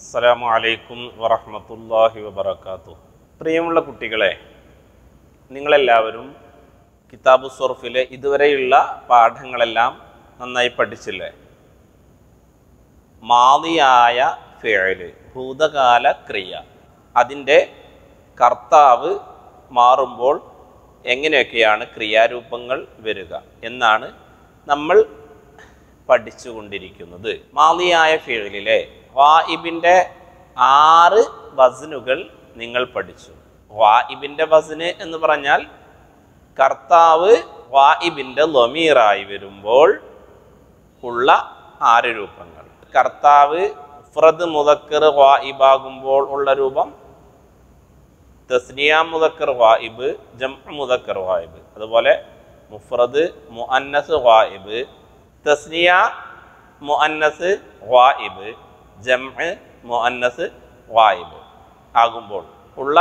അസ്സലാമു അലൈക്കും വറഹമത്തല്ലാഹി വബറകാതുഹു. പ്രിയമുള്ള കുട്ടികളെ നിങ്ങളെല്ലാവരും കിതാബു സൊർഫിലെ ഇതുവരെയുള്ള പാഠങ്ങളെല്ലാം നന്നായി പഠിച്ചില്ലേ? മാതിയായ ഫേൽ ഭൂതകാല ക്രിയ. അതിന്റെ കർത്താവ് മാറുമ്പോൾ എങ്ങനെയൊക്കെയാണ് ക്രിയാരൂപങ്ങൾ വരിക എന്നാണ് നമ്മൾ പഠിച്ചുകൊണ്ടിരിക്കുന്നത്. മാലിയായ ഫീലിലെ വായിബിന്റെ ആറ് വസനുകൾ നിങ്ങൾ പഠിച്ചു. വായിബിന്റെ വസന് എന്ന് പറഞ്ഞാൽ കർത്താവ് വായിബിന്റെ ലൊമീറായി വരുമ്പോൾ ഉള്ള ആറ് രൂപങ്ങൾ. കർത്താവ് ഫ്രദ് മുതക്കർ വായിബാകുമ്പോൾ ഉള്ള രൂപം തസ്നിയ മുതക്കർ വായിബ് ജം മുതക്കർ വായിബ് അതുപോലെ മുഫ്രദ് മുഅന്നസ് വായിബ് തസ്നിയ മുഅന്നസ് വായിബ് ജം മുഅന്നസ് വായിബ് ആകുമ്പോൾ ഉള്ള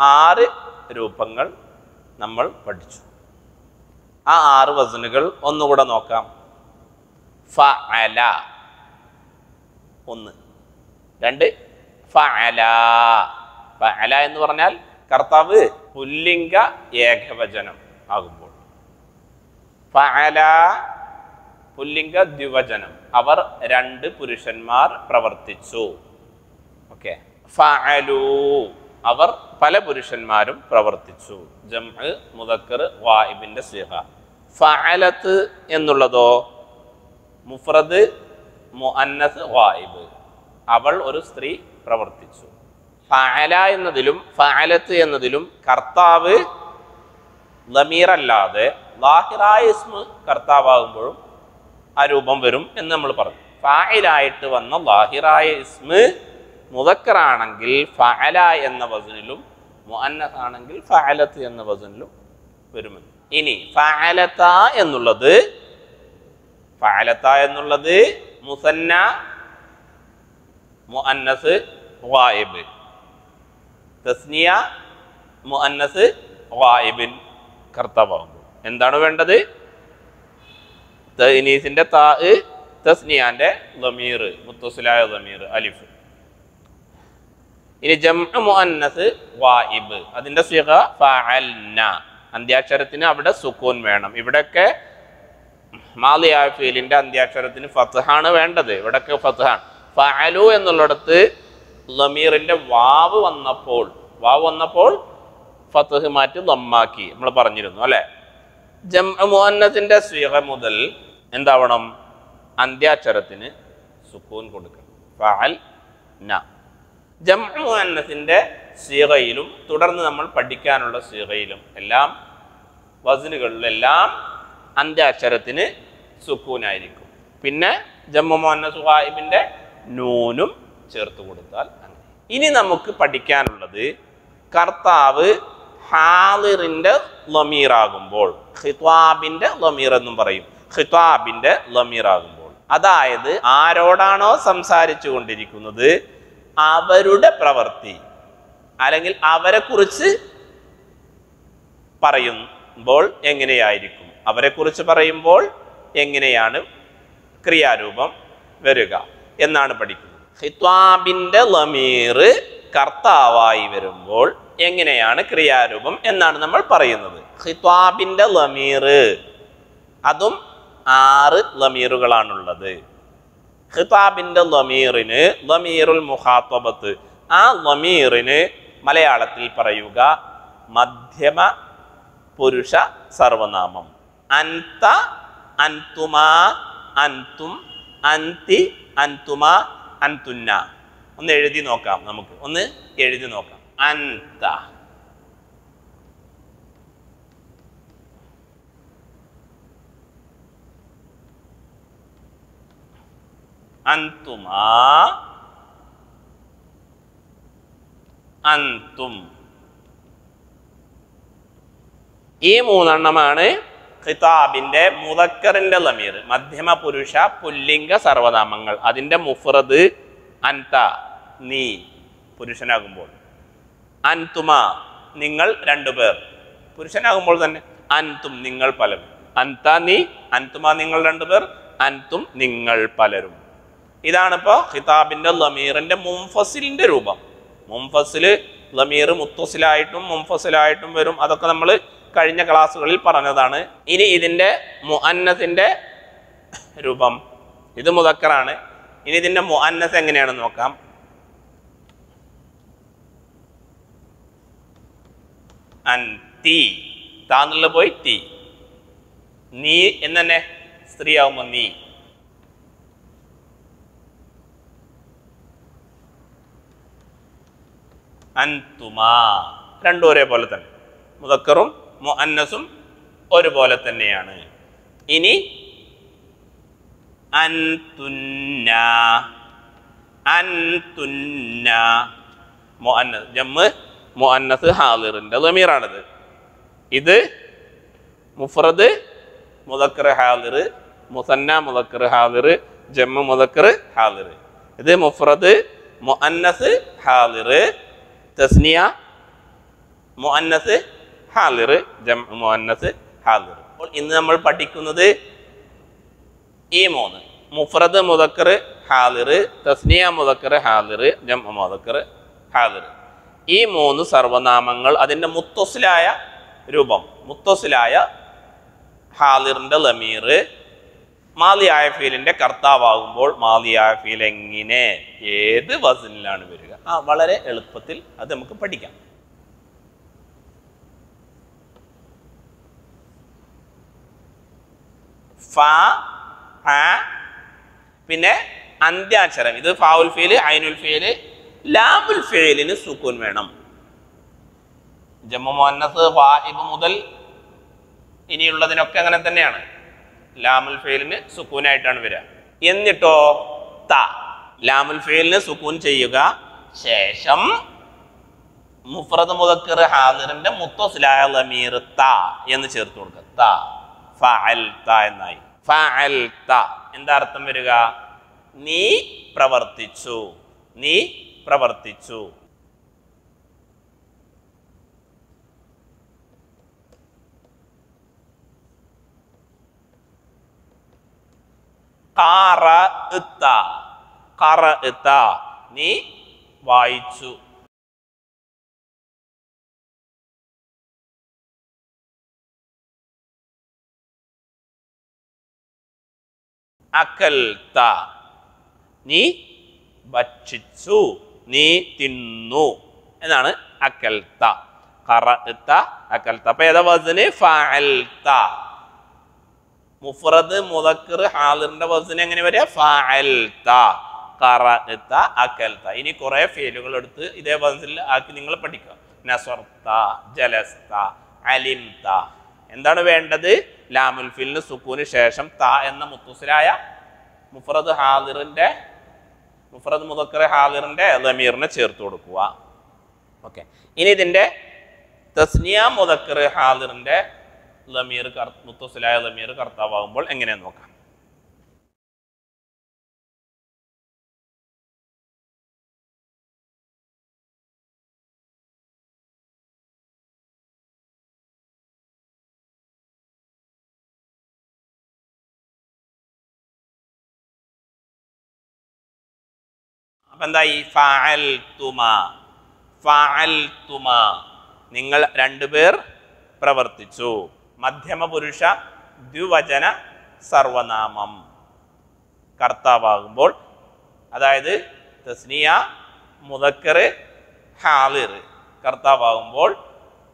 ആറ് രൂപങ്ങൾ നമ്മൾ പഠിച്ചു. ആ ആറ് വസനുകൾ ഒന്നുകൂടെ നോക്കാം. ഫ അല ഒന്ന്. രണ്ട്. ഫ അല ഫ അല എന്ന് പറഞ്ഞാൽ കർത്താവ് പുല്ലിംഗ ഏകവചനം ആകുമ്പോൾ. ഫഅല പുല്ലിംഗ ദ്വിവചനം. അവർ രണ്ട് പുരുഷന്മാർ പ്രവർത്തിച്ചു. ഓക്കെ. അവർ പല പുരുഷന്മാരും പ്രവർത്തിച്ചു. ജം മുദക്കർ വായിബിന്റെ സിഹ ഫഅലത്ത് എന്നുള്ളതോ? മുഫ്രദ് മുഅന്നസ് വായിബ് അവൾ ഒരു സ്ത്രീ പ്രവർത്തിച്ചു. ഫഅല എന്നതിലും ഫഅലത്ത് എന്നതിലും കർത്താവ് ലമീറല്ലാതെ ലാഹിറായ ഇസ്മ കർത്താവാകുമ്പോഴും ആ രൂപം വരും എന്ന് നമ്മൾ പറഞ്ഞു. ഫായിലായിട്ട് വന്ന ലാഹിറായ ഇസ്മ മുതക്കറാണെങ്കിൽ ഫഅല എന്ന വസനിലും മുഅന്നസ് ആണെങ്കിൽ ഫഅലത്ത് എന്ന വസനിലും വരുമെന്ന്. ഇനി ഫഅലത്ത എന്നുള്ളത് ഫഅലത്ത എന്നുള്ളത് മുസന്ന മുഅന്നസ് വായിബ് തസ്നിയ മുഅന്നസ് വായിബിൻ കർത്താവാകുമ്പോൾ എന്താണ് വേണ്ടത്? തനീസിന്റെ താ തസ്നിയാന്റെ ലമീർ മുത്തസിലായ ലമീർ അലിഫ്. ഇനി ജം മുഅന്നസ് വായിബ് അതിന്റെ സിഗ ഫഅൽന. അന്ത്യാക്ഷരത്തിന് അവിടെ സുക്കൂൻ വേണം. ഇവിടെയൊക്കെ മാലിയായ ഫീലിന്റെ അന്ത്യാക്ഷരത്തിന് ഫത്ഹാണ് വേണ്ടത്. ഇവിടെയൊക്കെ ഫത്ഹാണ്. ഫഅലു എന്നുള്ളിടത്ത് ലമീറിന്റെ വാവ് വന്നപ്പോൾ വാവ് വന്നപ്പോൾ ഫത്ഹ് മാറ്റി ലമ്മാക്കി നമ്മൾ പറഞ്ഞിരുന്നു അല്ലെ? ജം സ്വീക മുതൽ എന്താവണം? അന്ത്യാക്ഷരത്തിന് സുക്കൂൻ കൊടുക്കണം. ഫഅൽ ന. ജം സ്വീകയിലും തുടർന്ന് നമ്മൾ പഠിക്കാനുള്ള സ്വീകയിലും എല്ലാം വസനുകളിലെല്ലാം അന്ത്യാക്ഷരത്തിന് സുക്കൂനായിരിക്കും. പിന്നെ ജമ്മു മുഅന്നസ് വായിബിന്റെ നൂനും ചേർത്ത് കൊടുത്താൽ ഇനി നമുക്ക് പഠിക്കാനുള്ളത് കർത്താവ് ഹാലിറിന്റെ ലമീറാകുമ്പോൾ ഖിത്വാബിന്റെ ലമീർ എന്നും പറയും. ഖിത്വാബിന്റെ ലമീറാകുമ്പോൾ. അതായത് ആരോടാണോ സംസാരിച്ചു കൊണ്ടിരിക്കുന്നത് അവരുടെ പ്രവൃത്തി അല്ലെങ്കിൽ അവരെ കുറിച്ച് പറയുമ്പോൾ എങ്ങനെയായിരിക്കും? അവരെ കുറിച്ച് പറയുമ്പോൾ എങ്ങനെയാണ് ക്രിയാരൂപം വരിക എന്നാണ് പഠിക്കുന്നത്. ഹിത്വാബിന്റെ ലമീർ കർത്താവായി വരുമ്പോൾ എങ്ങനെയാണ് ക്രിയാരൂപം എന്നാണ് നമ്മൾ പറയുന്നത്. ഹിത്വാബിന്റെ ലമീർ. അതും ആറ് ലമീറുകളാണുള്ളത്. ഖിതാബിന്റെ ലമീറിന് ലമീറുൽ മുഹാത്വബത്ത് ആ ലമീറിന് മലയാളത്തിൽ പറയുക മധ്യമ പുരുഷ സർവനാമം. അൻത അൻതുമാ അൻതും അന്തി അൻതുമാ അൻതുന്ന. ഒന്ന് എഴുതി നോക്കാം നമുക്ക്. ഒന്ന് എഴുതി നോക്കാം. അൻത أنتما അന്തും ഈ മൂന്നെണ്ണമാണ് ഖിതാബിന്റെ മുതക്കറിന്റെ ലമീർ മധ്യമ പുരുഷ പുല്ലിംഗ സർവനാമങ്ങൾ. അതിന്റെ മുഫ്രദ് അൻത നീ പുരുഷനാകുമ്പോൾ. അൻതുമ നിങ്ങൾ രണ്ടുപേർ. പുരുഷനാകുമ്പോൾ തന്നെ അൻതും നിങ്ങൾ പലരും. അൻത നീ അൻതുമ നിങ്ങൾ രണ്ടുപേർ അൻതും നിങ്ങൾ പലരും. ഇതാണിപ്പോൾ ഹിതാബിന്റെ ലമീറിന്റെ മുംഫസിലിന്റെ രൂപം. മുംഫസിൽ ലമീർ മുത്തസിലായിട്ടും മുംഫസിലായിട്ടും വരും. അതൊക്കെ നമ്മൾ കഴിഞ്ഞ ക്ലാസ്സുകളിൽ പറഞ്ഞതാണ്. ഇനി ഇതിന്റെ മുഅന്നസിന്റെ രൂപം. ഇത് മുതക്കറാണ് ഇനി ഇതിന്റെ മുഅന്നസ് എങ്ങനെയാണെന്ന് നോക്കാം. അൻതി താന്നുള്ള പോയി തീ നീ എന്ന് സ്ത്രീ ആവുമ്പോ നീ. അൻതുമാ. രണ്ടും ഒരേപോലെ തന്നെ. മുതക്കറും മുഅന്നസും ഒരുപോലെ തന്നെയാണ്. ഇനി അൻതുന്ന. അൻതുന്ന. മുഅന്നസ്. ജമ്മ് മുഅന്നസ് ഹാലിറിന്റെ ലമീറാണിത് ഇത് മുഫ്രദ് മുതക്കർ ഹാലിർ മുസന്ന മുതക്കർ ഹാലിർ ജമ്മ മുതക്കർ ഹാലിർ ഇത് മുഫ്രദ് മുഅന്നസ് ഹാലിർ തസ്നിയ മുഅന്നസ് ഹാലിർ ജം മുഅന്നസ് ഹാലിർ അപ്പോൾ ഇന്ന് നമ്മൾ പഠിക്കുന്നത് ഈ മൂന്ന്. മുഫ്രദ് മുതക്കർ ഹാലിർ തസ്നിയ മുതക്കർ ഹാലിർ ജം മുതക്കർ ഹാലിർ ഈ മൂന്ന് സർവനാമങ്ങൾ അതിന്റെ മുത്തസിലായ രൂപം. മുത്തസിലായ ഹാലിറിന്റെ ലമീർ മാലിയായ ഫീലിന്റെ കർത്താവാകുമ്പോൾ മാലിയായ ഫീൽ എങ്ങനെ? ഏത് വസനിലാണ് വരിക? ആ വളരെ എളുപ്പത്തിൽ അത് നമുക്ക് പഠിക്കാം. ഫ പിന്നെ അന്ത്യാക്ഷരം. ഇത് ഫാവുൽ ഫീൽ ഐനുൽ ഫീൽ ലാമുൽ ഫേലിന് സുക്കൂൻ വേണം. ജമ്മു മുഅന്നസ് വാഹിബ് മുതൽ ഇനിയുള്ളതിനൊക്കെ അങ്ങനെ തന്നെയാണ്. ലാമുൽ ഫേലിന് സുക്കൂനായിട്ടാണ് വരിക. എന്നിട്ടോ? ത. ലാമുൽ ഫേലിന് സുക്കൂൻ ചെയ്യുക. ശേഷം മുഫ്രദ് മുദക്കർ ഹാദിറിന്റെ മുത്തസ്ലായ ലമീർ ത എന്ന് ചേർത്ത് കൊടുക്കുക. ത. എന്നായി. ഫഅൽ എന്താ അർത്ഥം വരിക? നീ പ്രവർത്തിച്ചു. നീ പ്രവർത്തിച്ചു. ഖറഅത്ത ഖറഅത്ത നീ വായിച്ചു. അക്കൽത്ത നീ ഭക്ഷിച്ചു. നീ തിന്നു. എന്നാണ് അക്കൽത്ത കറത്ത അക്കൽത്ത അപ്പൊ ഏതാ വസന്? ഫഅൽത മുഫ്രദ് മുദക്കർ ഹാലിറിന്റെ വസന് എങ്ങനെ വരിക? ഫഅൽത കറത്ത അക്കൽത്ത ഇനി കുറെ ഫേലുകൾ എടുത്ത് ഇതേ വസനിൽ ആക്കി നിങ്ങൾ പഠിക്കുക. നസർത്ത ജലസ്ത അലിംത. എന്താണ് വേണ്ടത്? ലാമുൽ ഫിലിന് സുക്കൂന് ശേഷം ത എന്ന മുത്തുസിലായ മുഫറദ് ഹാലിറിന്റെ മുഫ്രദ് മുദക്കർ ഹാദിറിന്റെ ലമീറിനെ ചേർത്ത് കൊടുക്കുക. ഓക്കെ. ഇനി ഇതിന്റെ തസ്നിയ മുദക്കർ ഹാദിറിന്റെ ലമീർ കർ- മുത്തസിലായ ലമീർ കർത്താവാകുമ്പോൾ എങ്ങനെയാണ് നോക്കാം? അപ്പൊ എന്തായി? ഫഅൽ തുമ ഫഅൽ തുമ നിങ്ങൾ രണ്ടുപേർ പ്രവർത്തിച്ചു. മധ്യമ പുരുഷ ദ്വിവചന സർവനാമം. കർത്താവാകുമ്പോൾ അതായത് തസ്നിയ മുതക്കർ ഹാലിർ. കർത്താവാകുമ്പോൾ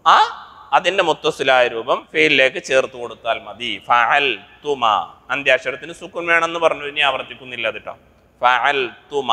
ആ അതിന്റെ മുത്തസിലായ രൂപം ഫെയിലിലേക്ക് ചേർത്ത് കൊടുത്താൽ മതി. ഫഅൽ തുമ അന്ത്യാക്ഷരത്തിന് സുക്കുൻ വേണമെന്ന് പറഞ്ഞു ഇനി ആവർത്തിക്കുന്നില്ല കേട്ടോ ഫഅൽ തുമ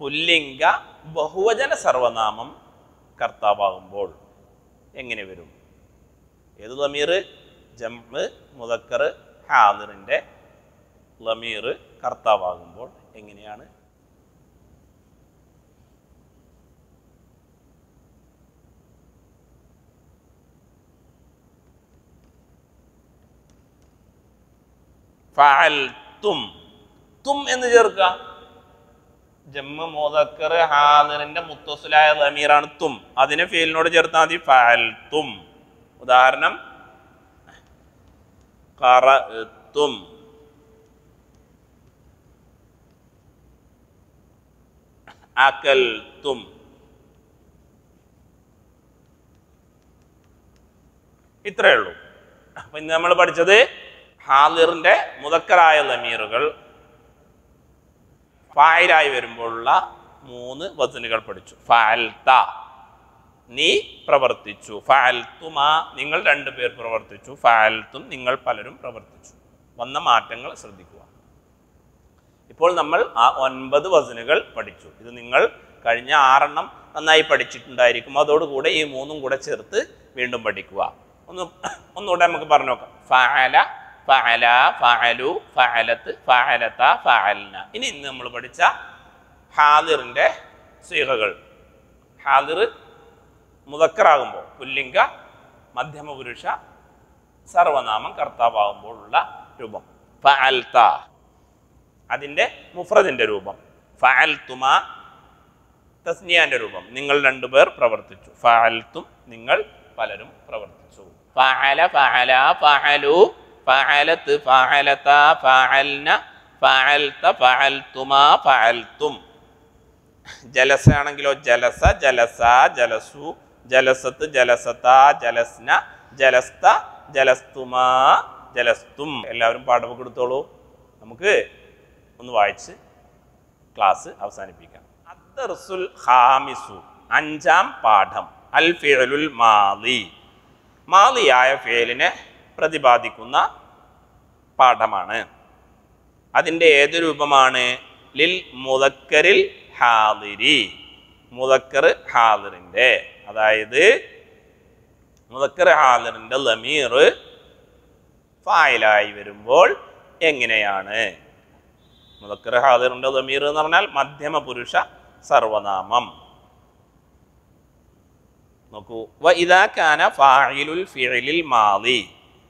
പുല്ലിംഗ ബഹുവചന സർവനാമം കർത്താവാകുമ്പോൾ എങ്ങനെ വരും? ഏത് ലമീർ? ജം മുതക്കർ ഹാദിറിന്റെ ലമീർ കർത്താവാകുമ്പോൾ എങ്ങനെയാണ്? ഫഅൽതും തും എന്ന് ചേർക്കുക. ജമ്മ മുദക്കർ ഹാദിറിന്റെ മുത്തസുലായ ലമീറാണ് തും അതിനെ ഫീലിനോട് ചേർത്താൽ മതി ഫഅൽതും ഉദാഹരണം ഖറഅതും അകൽതും ഇത്രയേ ഉള്ളൂ. അപ്പൊ ഇന്ന് നമ്മൾ പഠിച്ചത് ഹാദിറിന്റെ മുതക്കറായ ലമീറുകൾ ഫായിലായി വരുമ്പോഴുള്ള മൂന്ന് വസനുകൾ പഠിച്ചു. ഫാൽത്ത നീ പ്രവർത്തിച്ചു. ഫാൽത്തുമാ നിങ്ങൾ രണ്ടുപേർ പ്രവർത്തിച്ചു. ഫാൽത്തും നിങ്ങൾ പലരും പ്രവർത്തിച്ചു. വന്ന മാറ്റങ്ങൾ ശ്രദ്ധിക്കുക. ഇപ്പോൾ നമ്മൾ ആ ഒൻപത് വസനുകൾ പഠിച്ചു. ഇത് നിങ്ങൾ കഴിഞ്ഞ ആറെണ്ണം നന്നായി പഠിച്ചിട്ടുണ്ടായിരിക്കും. അതോടുകൂടെ ഈ മൂന്നും കൂടെ ചേർത്ത് വീണ്ടും പഠിക്കുക. ഒന്ന് ഒന്നുകൂടെ നമുക്ക് പറഞ്ഞു നോക്കാം ഫഅല ഫഅല ഫഅലു ഫഅലത്ത് ഫഅലത ഫഅൽന. ഇനി ഇന്ന് നമ്മൾ പഠിച്ച ഹാദിറിന്റെ സീഹകൾ ഹാദിർ മുതക്കറാകുമ്പോൾ പുല്ലിംഗ മധ്യമപുരുഷ സർവനാമം കർത്താവാകുമ്പോഴുള്ള രൂപം. ഫഅൽത അതിന്റെ മുഫ്രദിന്റെ രൂപം. ഫഅൽതുമ തസ്നിയാന്റെ രൂപം. നിങ്ങൾ രണ്ടുപേർ പ്രവർത്തിച്ചു. ഫഅൽത്തും നിങ്ങൾ പലരും പ്രവർത്തിച്ചു. ഫഅല ഫഅല ഫഅലു ഫഅലത്ത് ഫഅലത ഫഅൽന ഫഅൽത ഫഅൽതുമ ഫഅൽതും. ജലസ ആണെങ്കിലോ ജലസ ജലസ ജലസു ജലസത്ത് ജലസത ജലസ്ന ജലസ്ത ജലസ്തുമാ ജലസ്തും. എല്ലാവരും പാഠമൊക്കെ എടുത്തോളൂ. നമുക്ക് ഒന്ന് വായിച്ച് ക്ലാസ് അവസാനിപ്പിക്കാം. അദ്ദർസുൽ ഹാമിസു അഞ്ചാം പാഠം. അൽ ഫിഅലുൽ മാലി മാലിയായ ഫേലിനെ പ്രതിപാദിക്കുന്ന പാഠമാണ്. അതിന്റെ ഏത് രൂപമാണ്? ലിൽ മുതക്കരിൽ ഹാദിരി. മുതക്കർ ഹാദിറിന്റെ. അതായത് മുതക്കർ ഹാദിറിന്റെ ലമീർ ഫായിലായി വരുമ്പോൾ എങ്ങനെയാണ്? മുതക്കർ ഹാദിറിന്റെ ലമീർ എന്ന് പറഞ്ഞാൽ മധ്യമ പുരുഷ സർവനാമം. നോക്കൂ. വ ഇതാ കാന ഫായിലുൽ ഫിഴിലിൽ മാലി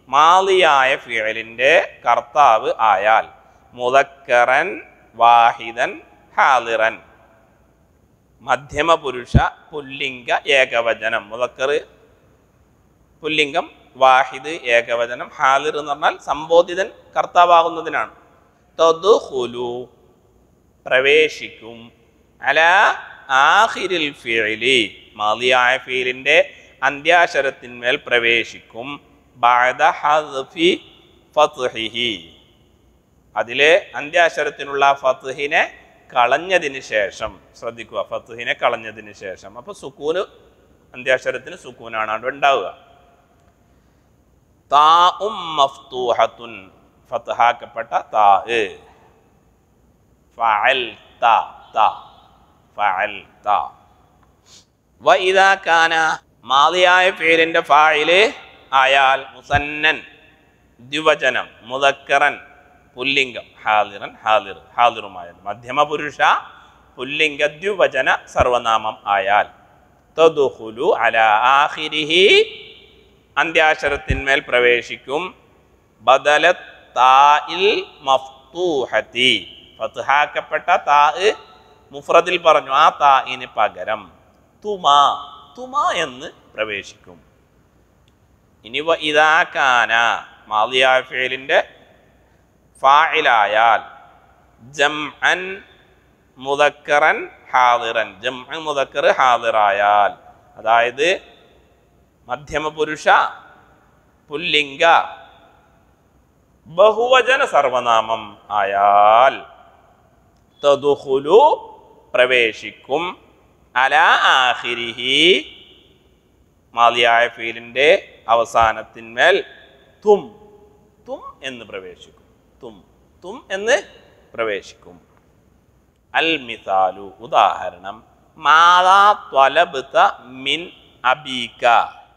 മാലിയായ ഫിയലിന്റെ കർത്താവ് ആയാൽ മുതക്കറൻ വാഹിദൻ ഹാലിറൻ. മധ്യമ പുരുഷ പുല്ലിംഗ ഏകവചനം. മുതക്കർ പുല്ലിംഗം വാഹിദ് ഏകവചനം ഹാലിർ എന്ന് പറഞ്ഞാൽ സംബോധിതൻ കർത്താവാകുന്നതിനാണ്. തൊതുഹുലു പ്രവേശിക്കും. അല ആഹിരിൽ ഫീലി മാലിയായ ഫീലിന്റെ അന്ത്യാക്ഷരത്തിന്മേൽ പ്രവേശിക്കും. ബഅദ ഹദ്ഫി ഫത്ഹിഹി. അതിലെ അന്ത്യാക്ഷരത്തിനുള്ള ഫത്ഹിനെ കളഞ്ഞതിന് ശേഷം ശ്രദ്ധിക്കുക ഫത്ഹിനെ കളഞ്ഞതിന് ശേഷം. അപ്പൊ സുക്കൂന് അന്ത്യാക്ഷരത്തിന് സുക്കൂനാണ് അവിടെ ഉണ്ടാവുക. താ ഉം മഫ്തൂഹത്തുൻ ഫത്ഹാക്കപ്പെട്ട താ ഫഅൽ ത കാന മാദിയായ പേരിന്റെ ഫായിൽ ആയാൽ മുസന്നൻ ദ്വിവചനം മുതക്കറൻ പുല്ലിംഗം ഹാദിറൻ ഹാദിർ ഹാദിറുമായത് മധ്യമ പുരുഷ പുല്ലിംഗ ദ്വിവചന സർവനാമം ആയാൽ തൊതുഹുലു അല ആഹിരിഹി അന്ത്യാക്ഷരത്തിന്മേൽ പ്രവേശിക്കും. ബദല തായിൽ മഫ്തൂഹത്തി ഫത്ഹാക്കപ്പെട്ട താ മുഫ്രദിൽ പറഞ്ഞു ആ തായിന് പകരം. തുമാ തുമാ എന്ന് പ്രവേശിക്കും. ഇനി വ കാന മാതിയായ ഫേലിന്റെ ഫായിലായാൽ ജം അൻ മുതക്കറൻ ഹാദിറൻ ജം അൻ മുതക്കർ ഹാദിറായാൽ അതായത് മധ്യമ പുരുഷ പുല്ലിംഗ ബഹുവചന സർവനാമം ആയാൽ തതുഹുലു പ്രവേശിക്കും. അല ആഹിരിഹി മാതിയായ ഫീലിന്റെ അവസാനത്തിന്മേൽ തും തും എന്ന് പ്രവേശിക്കും. തും തും എന്ന് പ്രവേശിക്കും. അൽ മിസാലു ഉദാഹരണം മാതാ ത്വലബുത്ത മിൻ അബീക.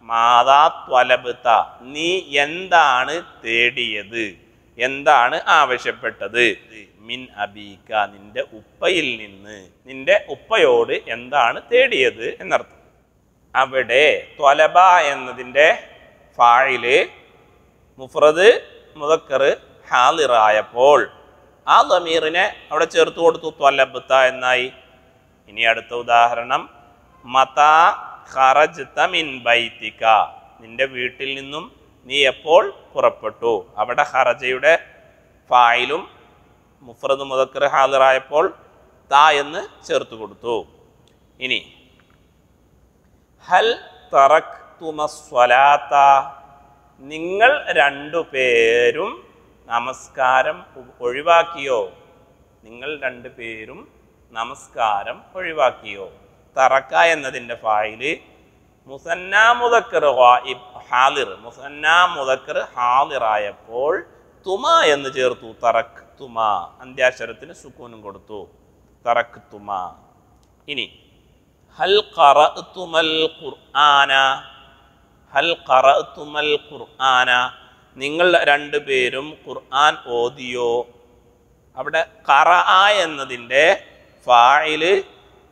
മാതാ ത്വലബുത്ത നീ എന്താണ് തേടിയത്? എന്താണ് ആവശ്യപ്പെട്ടത്? മിൻ അബീക നിന്റെ ഉപ്പയിൽ നിന്ന്. നിന്റെ ഉപ്പയോട് എന്താണ് തേടിയത് എന്നർത്ഥം. അവിടെ ത്വലബ എന്നതിന്റെ ഫായിൽ മുഫ്രദ് മുതക്കർ ഹാലിറായപ്പോൾ ആ ദമീറിനെ അവിടെ ചേർത്ത് കൊടുത്തു ത്വലബത്ത എന്നായി. ഇനി അടുത്ത ഉദാഹരണം. മതാ ഖറജ്ത മിൻ ബൈത്തിക. നിന്റെ വീട്ടിൽ നിന്നും നീ എപ്പോൾ പുറപ്പെട്ടു? അവിടെ ഹറജയുടെ ഫായിലും മുഫ്രദ് മുതക്കർ ഹാലിറായപ്പോൾ താ എന്ന് ചേർത്ത് കൊടുത്തു. ഇനി ഹൽ തറക്തുമസ്വലാത്ത നിങ്ങൾ രണ്ടു പേരും നമസ്കാരം ഒഴിവാക്കിയോ? നിങ്ങൾ രണ്ടു പേരും നമസ്കാരം ഒഴിവാക്കിയോ? തറക്ക എന്നതിന്റെ ഫായിൽ. മുസന്ന മുതക്കർ ഹാലിർ. മുസന്ന മുതക്കർ ഹാലിറായപ്പോൾ തുമ എന്ന് ചേർത്തു. തറക് തുമ അന്ത്യാക്ഷരത്തിന് സുക്കൂനും കൊടുത്തു. തറക് തുമ ഇനി ഹൽ ഖുർആന. ഹൽ ഖറഅ്തുമൽ ഖുർആന. നിങ്ങൾ രണ്ടുപേരും ഖുർആൻ ഓതിയോ. അവിടെ ഖറ എന്നതിന്റെ ഫായിൽ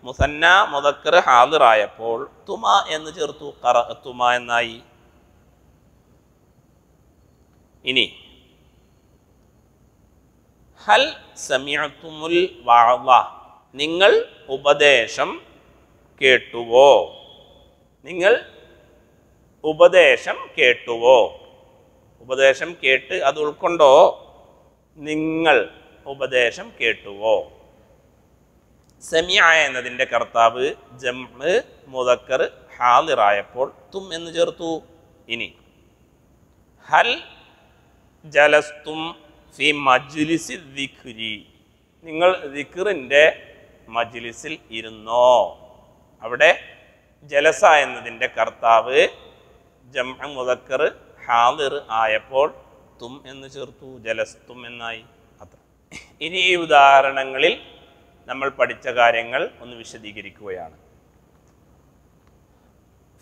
മുസന്ന മുതക്കർ ഹാദിറായപ്പോൾ തുമ എന്ന് ചേർത്തു. ഖറ തുമ എന്നായി. ഇനി ഹൽ സമിയത്തുമുൽ വാവ നിങ്ങൾ ഉപദേശം കേട്ടുവോ? നിങ്ങൾ ഉപദേശം കേട്ടുവോ? ഉപദേശം കേട്ട് അത് ഉൾക്കൊണ്ടോ? നിങ്ങൾ ഉപദേശം കേട്ടുവോ? സെമിയ എന്നതിന്റെ കർത്താവ് ജം മുതക്കർ ഹാദിറായപ്പോൾ തും എന്ന് ചേർത്തു. ഇനി ഹൽ ജലസ്തും ഫി മജ്ലിസി ദിഖുരി. നിങ്ങൾ ദിഖറിന്റെ മജ്ലിസിൽ ഇരുന്നോ? അവിടെ ജലസ എന്നതിന്റെ കർത്താവ് ജംഅ മുതക്കർ ഹാദിർ ആയപ്പോൾ തും എന്ന് ചേർത്തു ജലസ്തും എന്നായി. അത്ര. ഇനി ഈ ഉദാഹരണങ്ങളിൽ നമ്മൾ പഠിച്ച കാര്യങ്ങൾ ഒന്ന് വിശദീകരിക്കുകയാണ്.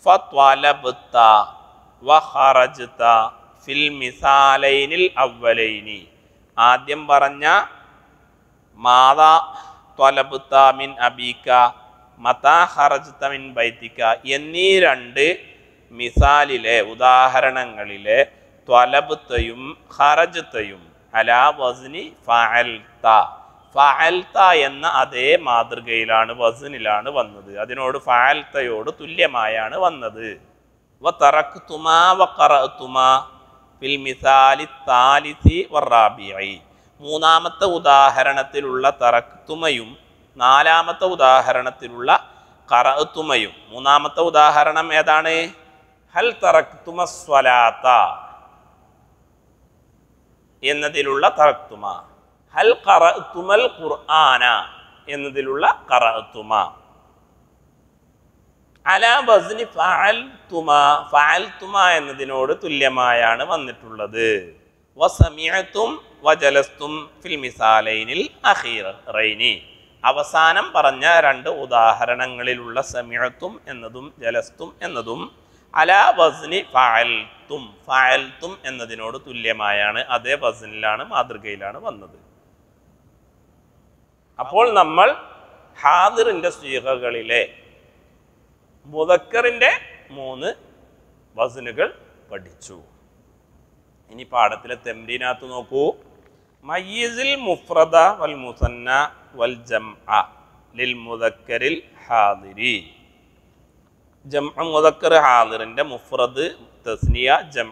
ഫത്വലബ്ത വഖറജ്ത ഫിൽ മിസാലൈനിൽ അവലൈനി ആദ്യം പറഞ്ഞ മാതാ ത്വലബുത്ത മിൻ അബീക്ക മതാ ഹറജ്ത മിൻ ബൈത്തിക്ക എന്നീ രണ്ട് മിസാലിലെ ഉദാഹരണങ്ങളിലെ ത്വലബ്തയും ഹറജത്തയും അലാ വസ്നി ഫഅൽത. ഫഅൽത എന്ന അതേ മാതൃകയിലാണ് വസ്നിലാണ് വന്നത്. അതിനോട് ഫഅൽതയോട് തുല്യമായാണ് വന്നത്. വ തറക്തുമാ വ വഖറഅതുമാ ഫിൽ മിസാലി താലിസി വറാബിഇ മൂന്നാമത്തെ ഉദാഹരണത്തിലുള്ള തറക്തുമയും നാലാമത്തെ ഉദാഹരണത്തിലുള്ള കറത്തുമയും മൂന്നാമത്തെ ഉദാഹരണം ഏതാണ്? ഹൽ തറക്തുമസ്വലാത്ത എന്നതിലുള്ള തറക്തുമ. ഹൽ കറത്തുമൽ ഖുർആന എന്നതിലുള്ള കറത്തുമ എന്നതിനോട് തുല്യമായാണ് വന്നിട്ടുള്ളത്. വജലസ്തും ഫിൽ മിസാലൈനിൽ അവസാനം പറഞ്ഞ രണ്ട് ഉദാഹരണങ്ങളിലുള്ള സമിഅത്തും എന്നതും ജലസ്തും എന്നതും അല വസ്നി ഫഅൽതും ഫഅൽതും എന്നതിനോട് തുല്യമായാണ് അതേ വസ്നിലാണ് മാതൃകയിലാണ് വന്നത്. അപ്പോൾ നമ്മൾ ഹാദിറിന്റെ സ്വീകകളിലെ മുതക്കറിന്റെ മൂന്ന് വസനുകൾ പഠിച്ചു. ഇനി പാഠത്തിലെ തെമ്രീനകത്ത് നോക്കൂ. മയ്യസിൽ മുഫ്രദ വൽ മുസന്ന വൽ ജംഅ ലിൽ മുതക്കരിൽ ഹാദിരി. മുദക്കർ ഹാദിറിന്റെ മുഫ്രദ് തസ്നിയ ജം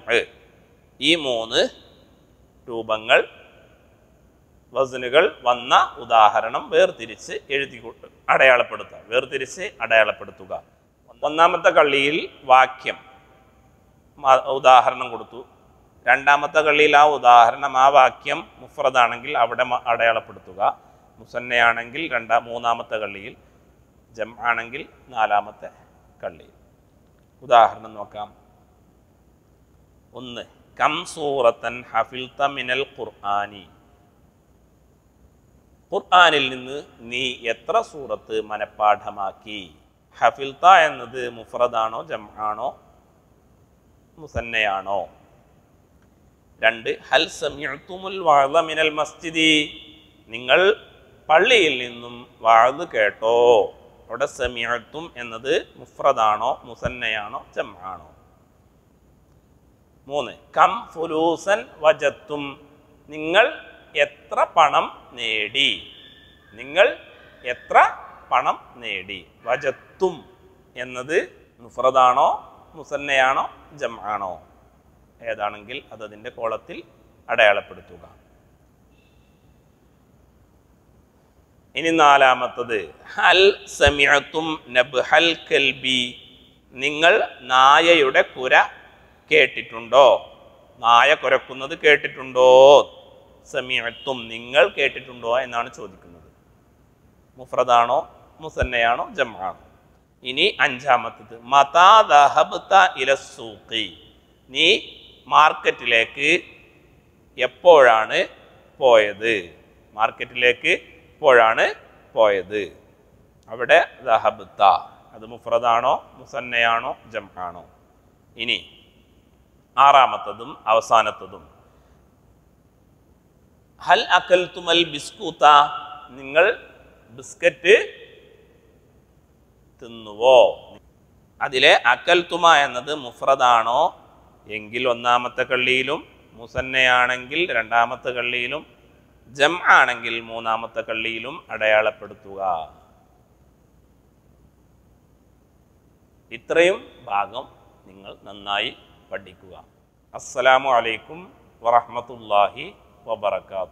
ഈ മൂന്ന് രൂപങ്ങൾ വസനുകൾ വന്ന ഉദാഹരണം വേർതിരിച്ച് എഴുതി അടയാളപ്പെടുത്തുക വേർതിരിച്ച് അടയാളപ്പെടുത്തുക. ഒന്നാമത്തെ കള്ളിയിൽ വാക്യം ഉദാഹരണം കൊടുത്തു. രണ്ടാമത്തെ കള്ളിയിൽ ആ ഉദാഹരണം ആ വാക്യം മുഫ്രദാണെങ്കിൽ അവിടെ അടയാളപ്പെടുത്തുക. മുസന്നയാണെങ്കിൽ രണ്ടാം മൂന്നാമത്തെ കള്ളിയിൽ ജം ആണെങ്കിൽ നാലാമത്തെ കള്ളിയിൽ ഉദാഹരണം നോക്കാം. ഒന്ന് കം സൂറത്തൻ ഹഫിൽത്ത മിനൽ ഖുർആനി. ഖുർആനിൽ നിന്ന് നീ എത്ര സൂറത്ത് മനഃപ്പാഠമാക്കി? ഹഫിൽത്ത എന്നത് മുഫ്രദാണോ ജംആാണോ മുസന്നയാണോ? രണ്ട് ഹൽ സമീഅത്തുമുൽ വഅദ മിനൽ മസ്ജിദി. നിങ്ങൾ പള്ളിയിൽ നിന്നും വഅദ് കേട്ടോ. അവിടെ സമീഅത്തും എന്നത് മുഫ്രദാണോ മുസന്നയാണോ ചെമ്മാണോ മൂന്ന് കം ഫുലൂസൻ വജത്തും നിങ്ങൾ എത്ര പണം നേടി? നിങ്ങൾ എത്ര പണം നേടി? വജത്തും എന്നത് മുഫ്രദാണോ മുസന്നയാണോ ജമാണോ ഏതാണെങ്കിൽ അതതിന്റെ കോളത്തിൽ അടയാളപ്പെടുത്തുക. ഇനി നാലാമത്തത് ഹൽ സമിഅത്തും നബ്ഹൽ കൽബി. നിങ്ങൾ നായയുടെ കുര കേട്ടിട്ടുണ്ടോ? നായ കുരക്കുന്നത് കേട്ടിട്ടുണ്ടോ? സമിഅത്തും നിങ്ങൾ കേട്ടിട്ടുണ്ടോ എന്നാണ് ചോദിക്കുന്നത്. മുഫ്രദാണോ മുസന്നയാണോ ജമാണോ ഇനി അഞ്ചാമത്തത് മതാ ഇലസൂക്കി നീ മാർക്കറ്റിലേക്ക് എപ്പോഴാണ് പോയത്? മാർക്കറ്റിലേക്ക് എപ്പോഴാണ് പോയത്. അവിടെ ദഹബുത്ത അത് മുഫ്രദാണോ? മുസന്നയാണോ? ജംഹാണോ? ഇനി ആറാമത്തതും അവസാനത്തതും. ഹൽ അക്കൽ തുമൽ ബിസ്കൂത്ത. നിങ്ങൾ ബിസ്ക്കറ്റ് തിന്നുവോ? അതിലെ അക്കൽ തുമ എന്നത് മുഫ്രദാണോ? എങ്കിൽ ഒന്നാമത്തെ കള്ളിയിലും മുസന്നയാണെങ്കിൽ രണ്ടാമത്തെ കള്ളിയിലും ജം ആണെങ്കിൽ മൂന്നാമത്തെ കള്ളിയിലും അടയാളപ്പെടുത്തുക. ഇത്രയും ഭാഗം നിങ്ങൾ നന്നായി പഠിക്കുക. അസ്സലാമു അലൈക്കും വറഹ്മത്തുള്ളാഹി വബറകാതുഹു.